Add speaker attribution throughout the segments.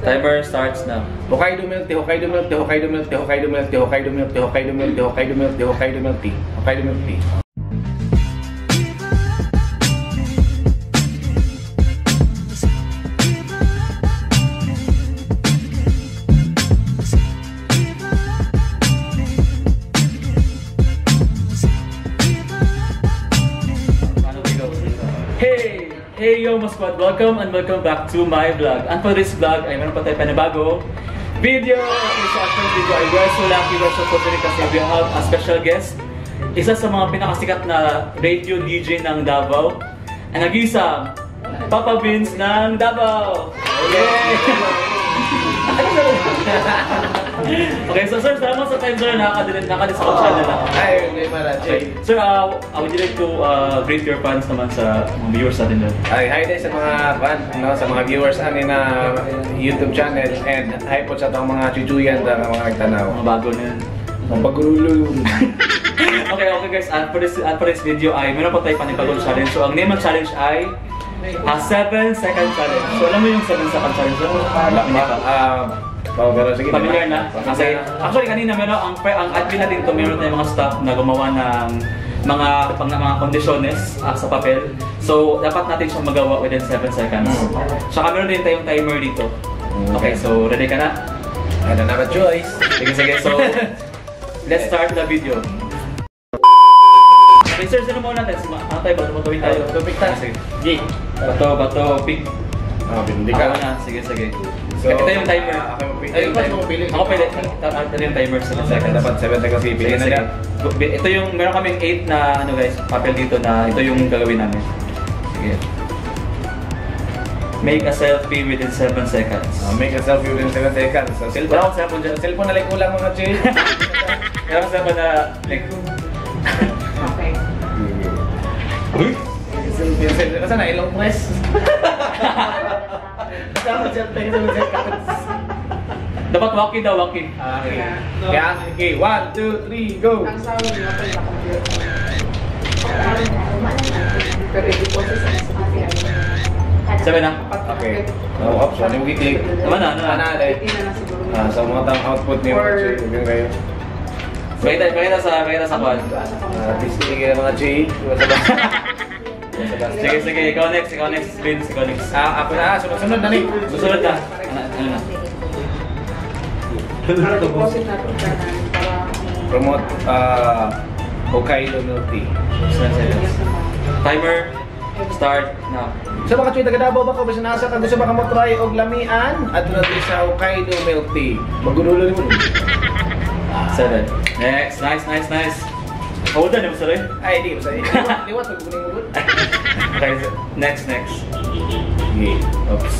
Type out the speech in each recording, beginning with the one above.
Speaker 1: Timer starts now.
Speaker 2: Hokkaido milk tea, Hokkaido milk tea, Hokkaido milk tea, Hokkaido milk tea, Hokkaido milk tea, Hokkaido milk Hokkaido milk Hokkaido milk Hokkaido milk.
Speaker 1: Hey! Yo mga squad! Welcome and welcome back to my vlog. And for this vlog ay meron pa tayo panibago video. Okay, so first video ay we're so lucky, we're so fortunate kasi we have a special guest. Isa sa mga pinakasikat na radio DJ ng Davao. Ang nag-isa, Papa Vince ng Davao! Yay! okay, so sir, salamat sa time sir, nakakadilit, nakadiscount channel na.
Speaker 2: Ay, pala,
Speaker 1: Okay. Sir, uh, I would you like to uh, greet your fans naman sa mga viewers natin doon?
Speaker 2: Ay, hi din sa mga fan, no, sa mga viewers ani na YouTube channel and hi po sa itong mga chuchuyan na mga nagtanaw.
Speaker 1: Mga bago na.
Speaker 2: Ang pagrulo.
Speaker 1: okay, okay guys, at for this, at for this video ay meron pa tayo panibagong challenge. So, ang name ng challenge ay a 7 second challenge. So, alam mo yung 7 second challenge?
Speaker 2: Wala
Speaker 1: Hindi pa.
Speaker 2: Ah, uh, pero sige.
Speaker 1: Familiar na? Kasi, actually kanina meron, ang, ang admin natin to, meron tayong mga staff na gumawa ng mga pang mga kondisyones ah, sa papel. So, dapat natin siyang magawa within 7 seconds. Saka meron din tayong timer dito. Okay, so ready ka na?
Speaker 2: I don't have a choice.
Speaker 1: Sige, sige. So, let's start the video. Okay, sir, sino muna natin? Ano tayo? Bato matawin tayo.
Speaker 2: Topic tayo.
Speaker 1: Sige. Bato, bato, pick.
Speaker 2: Ah, hindi
Speaker 1: Ako na. Sige, sige.
Speaker 2: So,
Speaker 1: ito yung timer.
Speaker 2: ah, ako yung pili.
Speaker 1: Ay, yung timer.
Speaker 2: pili.
Speaker 1: Ako pili. Ito yung timer sa seconds.
Speaker 2: Dapat 7 seconds
Speaker 1: Sige,
Speaker 2: pipiliin na
Speaker 1: sige.
Speaker 2: niya.
Speaker 1: Ito yung, meron kaming 8 na, ano guys, papel dito na ito yung gagawin namin. Sige. Make a selfie within 7 seconds.
Speaker 2: Ah, make a selfie within 7 seconds. So,
Speaker 1: Wala
Speaker 2: cellphone.
Speaker 1: akong cellphone dyan.
Speaker 2: Cellphone na like kulang mga chill.
Speaker 1: Meron akong cellphone na, like,
Speaker 3: Okay.
Speaker 1: Uy!
Speaker 2: Kasi na ilong press. Kasama dyan tayo sa
Speaker 1: Dapat walking daw, walking.
Speaker 2: Ah, okay. Gas. Okay, one, two, three, go.
Speaker 3: Ang sawa niya, pala na
Speaker 1: Sabi na?
Speaker 2: Okay. No option. Yung weekly.
Speaker 1: Naman na, naman na.
Speaker 2: Ah, sa mga tang output ni
Speaker 3: niyo.
Speaker 2: Yung kayo.
Speaker 1: Pakita, pakita sa, pakita sa kwan.
Speaker 2: Uh, Disney, mga J. What's up?
Speaker 1: Sige, sige. Ikaw next, ikaw next. Vince, ikaw next.
Speaker 2: Ah, ako na. Ah, sunod, sunod na rin.
Speaker 1: Sunod na. Ano, ano na?
Speaker 3: Ano boss?
Speaker 2: Promote uh, Hokkaido milk tea.
Speaker 1: Sunod Timer. Start now.
Speaker 2: So mga tweet agadabaw baka ba sinasa ka gusto baka mo try og lamian at tulad sa Hokkaido milk tea. Magudulo ni mo.
Speaker 1: Seven. Next, nice, nice, nice. Hold on, sorry.
Speaker 2: Ay, di basta. Liwat pag kuning mo.
Speaker 1: Okay, next, next.
Speaker 2: Okay. Oops.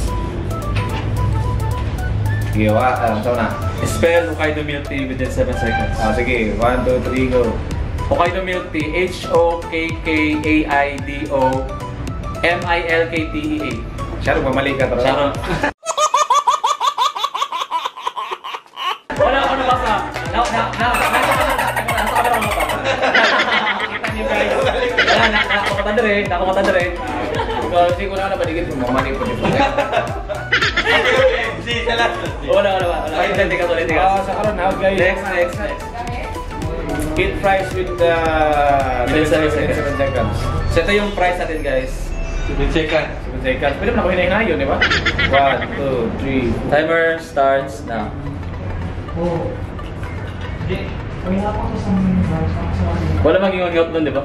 Speaker 2: Sige, wa, ah, saan na?
Speaker 1: Spell Hokkaido Milk Tea within 7 seconds.
Speaker 2: Ah, sige, 1, 2, 3, go.
Speaker 1: Hokkaido Milk Tea, H-O-K-K-A-I-D-O M-I-L-K-T-E-A.
Speaker 2: Sharon, mamali ka tara.
Speaker 1: Sharon. Wala ako nabasa. Na, na, na, na, nasa Nako ka tadere, nako ka
Speaker 2: tadere. Kasi ko na na baligid mo, mamani po dito. Si sala.
Speaker 1: Wala wala wala. Ay, dati ka tuloy tigas.
Speaker 2: Ah, sa karon now guys.
Speaker 1: Next next next.
Speaker 2: Kid fries with the
Speaker 1: 27 seconds. So ito yung price natin guys.
Speaker 2: Subinsekan. Subinsekan. Pwede mo na kuhin ngayon, di ba? 1, 2, 3.
Speaker 1: Timer starts now. Oh. Wala maging on-out nun, di ba?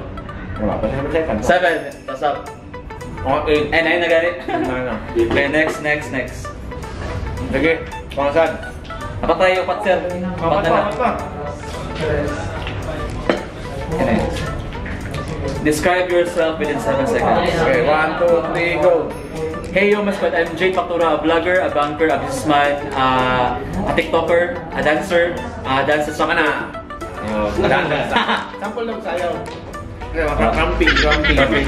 Speaker 2: Wala pa 7 seconds.
Speaker 1: Seven. That's up.
Speaker 2: Oh, 8.
Speaker 1: Eh, nine na gani.
Speaker 2: Ano, ano.
Speaker 1: Okay, next, next, next.
Speaker 2: Sige, pangasan.
Speaker 1: Apat tayo, apat sir. Apat na lang. Okay. Describe yourself within 7 seconds.
Speaker 2: Okay, 1, 2, 3, go.
Speaker 1: Hey yo, mas I'm Jay Factura, a vlogger, a banker, a businessman, uh, a TikToker, a dancer, a dancer sa
Speaker 2: Sama na. Oh, danda. Sample lang sayaw. Camping, camping.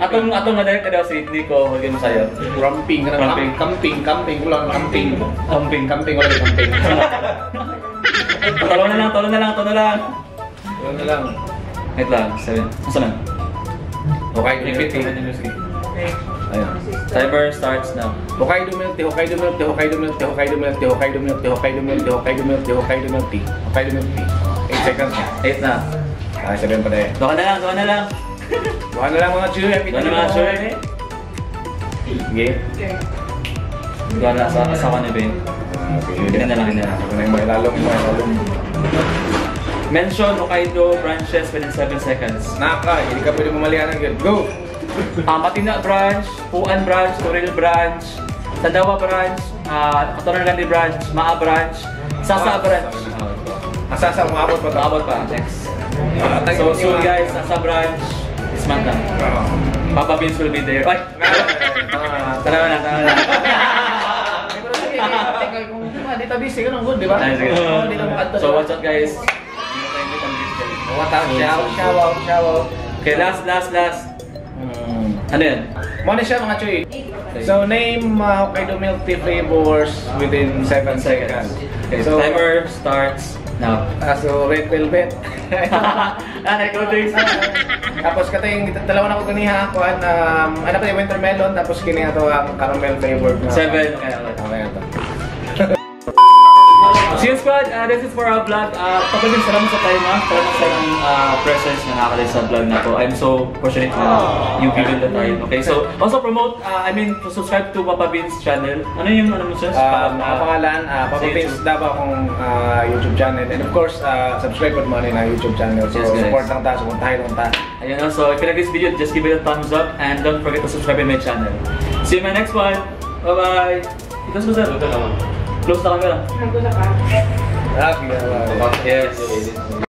Speaker 1: Atong atong nga direct daw si Nico, huwag mo sayo.
Speaker 2: Camping,
Speaker 1: Camping.
Speaker 2: camping, camping, ulang camping.
Speaker 1: Camping.
Speaker 2: Camping, ulang camping.
Speaker 1: Talo na lang, talo na lang, talo na lang.
Speaker 2: Ulang na lang.
Speaker 1: Wait lang, seven. Asa na?
Speaker 2: Okay,
Speaker 1: Repeat,
Speaker 2: repeat.
Speaker 1: repeat.
Speaker 2: Ayun.
Speaker 1: Timer starts now.
Speaker 2: Hokkaido milk tea, Hokkaido milk tea, Hokkaido milk tea, Hokkaido milk tea, Hokkaido milk tea, Hokkaido milk tea, Hokkaido milk tea, Hokkaido milk tea, Hokkaido milk tea. 8 seconds na.
Speaker 1: 8 na.
Speaker 2: Ah, sabihin pa tayo.
Speaker 1: Doon ka na lang, doon na lang.
Speaker 2: Bukan na lang mga chew.
Speaker 1: Doon na mga sure.
Speaker 2: Sige.
Speaker 3: Okay.
Speaker 1: Doon na, sa asawa ni Ben. Ganun na lang, ganun na lang.
Speaker 2: Ako na yung mailalong, mailalong.
Speaker 1: Mention Hokkaido branches within 7 seconds.
Speaker 2: Naka, hindi ka pwede mamalihan ng good. Go!
Speaker 1: Ah, Matina branch, Puan branch, Toril branch, Tandawa branch, ah, Katoran Gandhi branch, Maa branch, Sasa branch.
Speaker 2: Asasa, umabot pa to.
Speaker 1: Maabot pa, next.
Speaker 2: Ah, thank
Speaker 1: So soon guys, Sasa branch, this month na.
Speaker 2: Oo.
Speaker 1: Papa Vince will be there. Ay!
Speaker 2: Ah,
Speaker 1: Tanawa na, tanawa na.
Speaker 2: Di tabi siya nung good, di ba? Ka.
Speaker 1: So what's up guys?
Speaker 2: What up? Shout, shout out, shout out.
Speaker 1: Okay, last, last, last.
Speaker 2: Hmm.
Speaker 1: Ano yan?
Speaker 2: Mo na siya mga chuy. So name uh, Hokkaido milk tea flavors within 7 seconds.
Speaker 1: Okay,
Speaker 2: So
Speaker 1: timer starts now.
Speaker 2: Ah, so red velvet.
Speaker 1: ah, recording.
Speaker 2: tapos katay dalawa na ko kaniha ako an um, ano pa yung winter melon tapos kini ato ang caramel flavored na.
Speaker 1: Seven. Okay, okay.
Speaker 2: Okay
Speaker 1: So yun squad, uh, this is for our vlog. Uh, kapag salamat sa tayo ma, salamat sa inyong uh, presence na nakakalit sa vlog na to. I'm so fortunate na you given the time. Okay, so also promote, uh, I mean, to subscribe to Papa Beans channel. Ano yung ano mo siya?
Speaker 2: Um, ang pangalan, uh, Papa
Speaker 1: YouTube.
Speaker 2: Davao akong uh, YouTube channel. And of course, uh, subscribe po mo na YouTube channel. So
Speaker 1: Yes,
Speaker 2: support lang ta, support tayo lang ta.
Speaker 1: Ayun na, so if you like this video, just give it a thumbs up and don't forget to subscribe in my channel. See you in my next one. Bye-bye. Ito sa sir. Close na camera.
Speaker 3: Nandun na ka.
Speaker 2: Ah, yeah,
Speaker 1: Yes.